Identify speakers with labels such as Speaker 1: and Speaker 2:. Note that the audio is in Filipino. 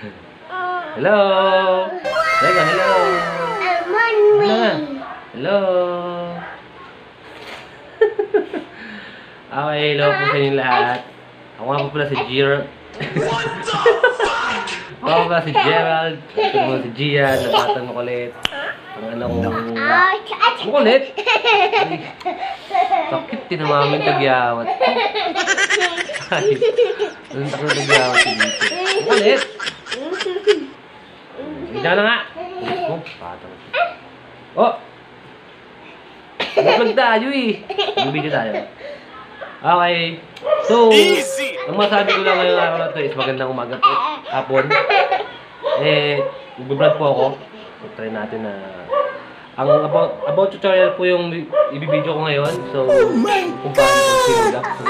Speaker 1: Hello! Teka, hello! Hello! Hello! okay, hello po sa inyo lahat. Ako nga po pala si Gerald. Ako nga pala si Gerald. Ito po si Gian, na batang makulit. Ang ano kong... Makulit? Sakit, tinamamin tagyawat. Ay, ang na tagyawat. Makulit! Hindi na nga. Oh, patang. Oh! Nag-vlog tayo eh. Mag-video tayo. Okay. So, ang masabi ko lang ngayong araw na to is magandang umaga po. Hapon. Eh, mag-vlog po ako. So, try natin na... ang about, about tutorial po yung ibibideo ko ngayon. So, kung paano pag sinulak sa mga Aray!